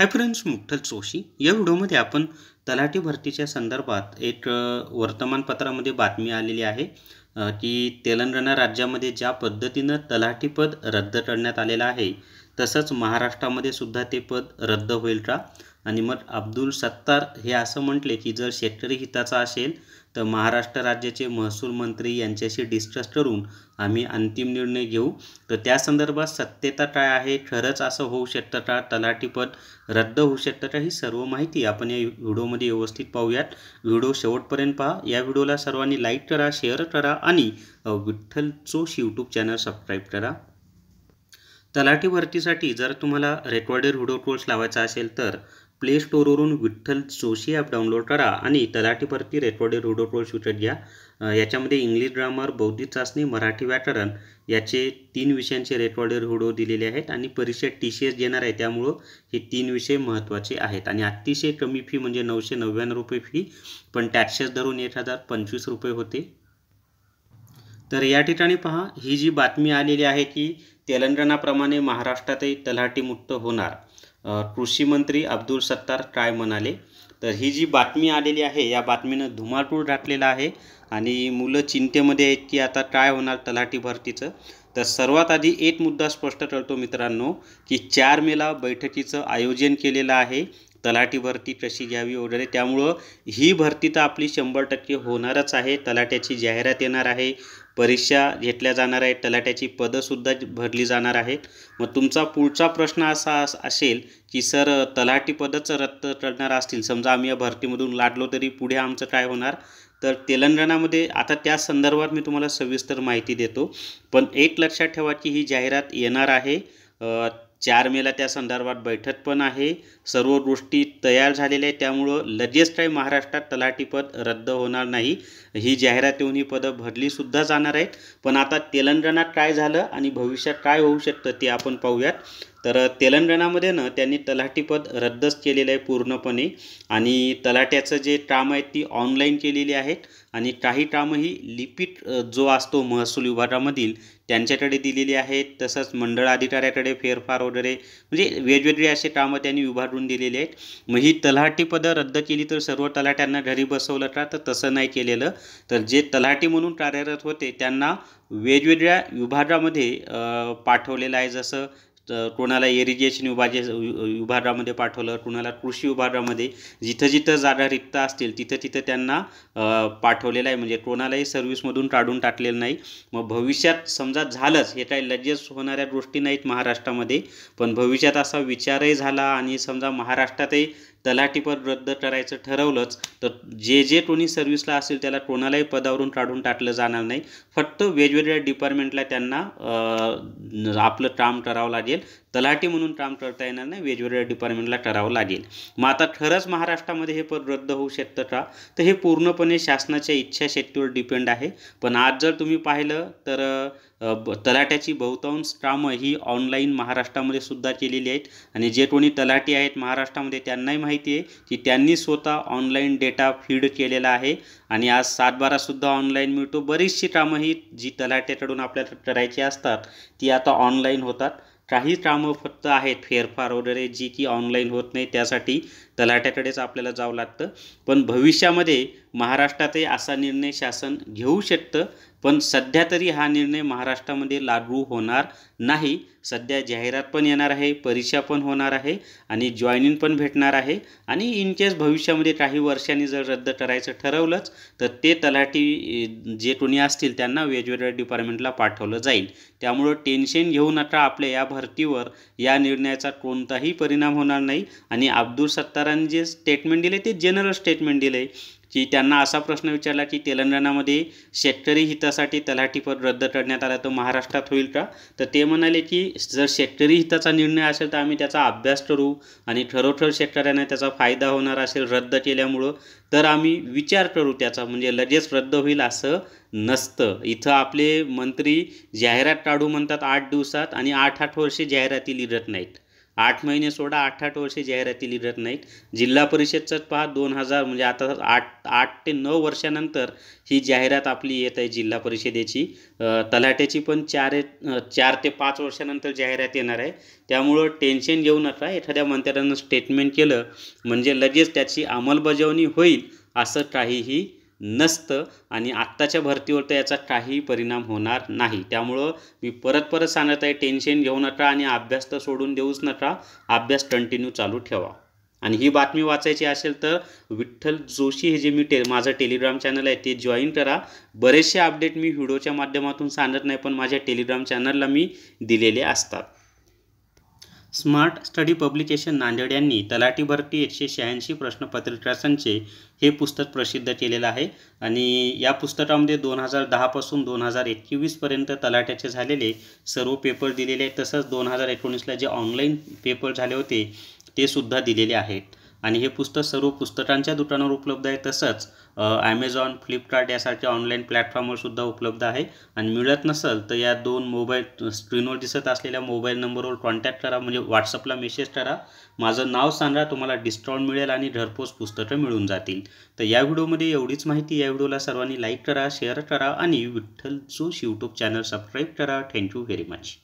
Hi friends मुठ्ठल Joshi. या व्हिडिओमध्ये आपण तलाठी भरतीच्या संदर्भात एक वर्तमानपत्रामध्ये बातमी आलेली आहे की तेलंगणा राज्यामध्ये ज्या पद्धतीनं तलाठीपद रद्द करण्यात आलेलं आहे तसंच महाराष्ट्रामध्ये सुद्धा ते पद रद्द होईल का? आणि मग अब्दुल सत्तार हे असं म्हटले की जर शेतकरी हिताचा असेल तर महाराष्ट्र राज्याचे महसूल मंत्री यांच्याशी डिस्कस करून आम्ही अंतिम निर्णय घेऊ. तर त्या संदर्भात सत्यता काय आहे. खरंच असं होऊ शकतं का? तलाठीपद रद्द होऊ शकतं का? ही सर्व माहिती आपण या व्हिडिओमध्ये व्यवस्थित पाहूयात. व्हिडिओ शेवटपर्यंत पहा. या व्हिडिओला सर्वांनी लाईक करा शेअर करा आणि अ, विठ्ठल चोश यूट्यूब चॅनल सबस्क्राईब करा. तलाठी भरतीसाठी जर तुम्हाला रेकॉर्डेड व्हिडिओ कोर्स लावायचा असेल तर प्ले स्टोरवरून विठ्ठल जोशी ॲप डाउनलोड करा आणि तलाठीवरती रेकॉर्डेड व्हिडिओ कोर्स विकत घ्या. याच्यामध्ये इंग्लिश ग्रामर बौद्धिक चाचणी मराठी व्याकरण याचे तीन विषयांचे रेकॉर्डेड व्हिडिओ दिलेले आहेत आणि परीक्षेत टी सी एस घेणार आहे. त्यामुळं हे तीन विषय महत्त्वाचे आहेत. आणि अतिशय कमी फी म्हणजे नऊशे नव्याण्णव रुपये फी पण टॅक्सेस धरून एक हजार पंचवीस रुपये होते. तर या ठिकाणी पहा ही जी बातमी आलेली आहे की तेलंगणाप्रमाणे महाराष्ट्रातही तलाठी मुक्त होणार. कृषीमंत्री कृषी मंत्री अब्दुल सत्तार काय म्हणाले? तर ही जी बातमी आलेली आहे या बातमीनं धुमाकूळ घातलेला आहे आणि मुलं चिंतेमध्ये आहेत की आता काय होणार तलाठी भरतीचं. तर सर्वात आधी एक मुद्दा स्पष्ट करतो मित्रांनो की चार मेला बैठकीचं आयोजन केलेलं आहे. तलाठी भरती कशी घ्यावी वगैरे त्यामुळं ही भरती तर आपली शंभर टक्के होणारच आहे. तलाट्याची जाहिरात येणार आहे. परीक्षा घेतल्या जाणार आहेत. तलाट्याची पदंसुद्धा भरली जाणार आहेत. मग तुमचा पुढचा प्रश्न असा असेल की सर तलाठी पदच रद्द करणार असतील. समजा आम्ही या भरतीमधून लाडलो तरी पुढे आमचं काय होणार? तर तेलंगणामध्ये आता त्या संदर्भात मी तुम्हाला सविस्तर माहिती देतो. पण एक लक्षात ठेवा की ही जाहिरात येणार आहे. चार मेला त्या संदर्भात बैठक पण आहे. सर्व गोष्टी तयार झालेल्या आहेत. त्यामुळं लगेच काही महाराष्ट्रात तलाठीपद रद्द होणार नाही. ही जाहिरात येऊन ही पदं भरलीसुद्धा जाणार आहेत. पण आता तेलंगणात काय झालं आणि भविष्यात काय होऊ शकतं ते आपण पाहूयात. तर तेलंगणामध्ये ना त्यांनी तलाठीपद रद्दच केलेलं आहे पूर्णपणे. आणि तलाट्याचं जे काम आहेत ती ऑनलाईन केलेली आहेत. आणि काही कामंही लिपीट जो असतो महसूल विभागामधील त्यांच्याकडे दिलेली आहेत तसंच मंडळ अधिकाऱ्याकडे फेरफार वगैरे म्हणजे वेगवेगळी असे कामं त्यांनी विभागून दिलेली आहेत. मग ही तलाठी पदं रद्द केली तर सर्व तलाट्यांना घरी बसवलं का तर तसं नाही केलेलं. तर जे तलाठी म्हणून कार्यरत होते त्यांना वेगवेगळ्या विभागामध्ये पाठवलेलं आहे. जसं तर कोणाला एरिगेशन विभागे विभागामध्ये पाठवलं कोणाला कृषी विभागामध्ये जिथं जिथं जागा रिक्त असतील तिथं तिथं त्यांना पाठवलेलं आहे. म्हणजे कोणालाही सर्व्हिसमधून काढून टाकलेलं नाही. मग भविष्यात समजा झालंच हे काही लगेच होणाऱ्या गोष्टी नाहीत महाराष्ट्रामध्ये. पण भविष्यात असा विचारही झाला आणि समजा महाराष्ट्रातही तलाठीपद रद्द करायचं ठरवलंच तर जे जे कोणी सर्व्हिसला असेल त्याला कोणालाही पदावरून काढून टाकलं जाणार नाही. फक्त वेगवेगळ्या डिपार्टमेंटला त्यांना आपलं काम करावं लागेल. तलाठी म्हणून काम करता येणार नाही वेगवेगळ्या डिपार्टमेंटला करावं लागेल. मग आता खरंच महाराष्ट्रामध्ये हे पद रद्द होऊ शकतं का? तर हे पूर्णपणे शासनाच्या इच्छाशक्तीवर डिपेंड आहे. पण आज जर तुम्ही पाहिलं तर ब- तलाट्याची बहुतांश कामं ही ऑनलाईन महाराष्ट्रामध्ये सुद्धा केलेली आहेत. आणि जे कोणी तलाठी आहेत महाराष्ट्रामध्ये त्यांनाही माहिती आहे की त्यांनी स्वतः ऑनलाईन डेटा फीड केलेला आहे. आणि आज सातबारासुद्धा ऑनलाईन मिळतो. बरीचशी कामं ही जी तलाट्याकडून आपल्याला करायची असतात ती आता ऑनलाईन होतात. काही कामं फक्त आहेत फेरफार वगैरे जी की ऑनलाईन होत नाही त्यासाठी तलाट्याकडेच आपल्याला जावं लागतं. पण भविष्यामध्ये महाराष्ट्रातही असा निर्णय शासन घेऊ शकतं. पण सध्या तरी हा निर्णय महाराष्ट्रामध्ये लागू होणार नाही. सध्या जाहिरात पण येणार आहे परीक्षा पण होणार आहे आणि जॉईनिंग पण भेटणार आहे. आणि इन केस भविष्यामध्ये काही वर्षांनी जर रद्द करायचं ठरवलंच तर ते तलाठी जे कोणी असतील त्यांना वेगवेगळ्या डिपार्टमेंटला पाठवलं जाईल. त्यामुळं टेन्शन घेऊ नका आपल्या या भरतीवर. या निर्णयाचा कोणताही परिणाम होणार नाही. आणि अब्दुल सत्तारांनी जे स्टेटमेंट दिले ते जनरल स्टेटमेंट दिले. की त्यांना असा प्रश्न विचारला की तेलंगणामध्ये शेतकरी हितासाठी तलाठीपद रद्द करण्यात आला तर महाराष्ट्रात होईल का? तर ते म्हणाले की जर शेतकरी हिताचा निर्णय असेल तर आम्ही त्याचा अभ्यास करू आणि खरोखर शेतकऱ्यांना त्याचा फायदा होणार असेल रद्द केल्यामुळं तर आम्ही विचार करू त्याचा म्हणजे लगेच रद्द होईल असं नसतं. इथं आपले मंत्री जाहिरात काढू म्हणतात आठ दिवसात आणि आठ आठ वर्षे जाहिराती लिहित नाहीत. आठ महिने सोडा आठ आठ वर्षे जाहिराती लिहित नाहीत. जिल्हा परिषदचं पहा दोन हजार म्हणजे आता आठ आठ ते नऊ वर्षानंतर ही जाहिरात आपली येत आहे जिल्हा परिषदेची. तलाट्याची पण चार चार ते पाच वर्षानंतर जाहिरात येणार आहे. त्यामुळं टेन्शन घेऊ नका. एखाद्या मंत्र्यानं स्टेटमेंट केलं म्हणजे लगेच त्याची अंमलबजावणी होईल असं काहीही नसतं आणि आत्ताच्या भरतीवर तर याचा काही परिणाम होणार नाही. त्यामुळं मी परत परत सांगत आहे टेन्शन घेऊ नका आणि अभ्यास तर सोडून देऊच नका. अभ्यास कंटिन्यू चालू ठेवा. आणि ही बातमी वाचायची असेल तर विठ्ठल जोशी हे जे मी टे माझं टेलिग्राम चॅनल आहे ते जॉईन करा. बरेचसे अपडेट मी व्हिडिओच्या माध्यमातून सांगत नाही पण माझ्या टेलिग्राम चॅनलला मी दिलेले असतात. स्मार्ट स्टडी पब्लिकेशन नांदेड यांनी तलाठी भरती एकशे शहाऐंशी प्रश्नपत्रिका संचे हे पुस्तक प्रसिद्ध केलेलं आहे. आणि या पुस्तकामध्ये दोन हजार दहापासून दोन हजार एकवीसपर्यंत तलाट्याचे झालेले सर्व पेपर दिलेले आहेत. तसंच दोन हजार एकोणीसला जे ऑनलाईन पेपर झाले होते ते सुद्धा दिलेले आहेत. आणि हे पुस्तक सर्व पुस्तकांच्या दुकानावर उपलब्ध आहे. तसंच ॲमेझॉन फ्लिपकार्ट यासारख्या ऑनलाईन प्लॅटफॉर्मवर सुद्धा उपलब्ध आहे. आणि मिळत नसेल तर या दोन मोबाईल स्क्रीनवर दिसत असलेल्या मोबाईल नंबरवर कॉन्टॅक्ट करा. म्हणजे व्हॉट्सअपला मेसेज करा. माझं नाव सांगा तुम्हाला डिस्काउंट मिळेल आणि घरपोच पुस्तकं मिळून जातील. तर या व्हिडिओमध्ये एवढीच माहिती. या व्हिडिओला सर्वांनी लाईक करा शेअर करा आणि विठ्ठल जोश यूट्यूब चॅनल सबस्क्राईब करा थँक्यू व्हेरी मच